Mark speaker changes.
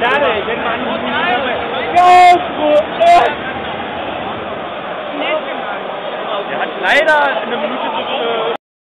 Speaker 1: Der hat leider eine Minute zu früh.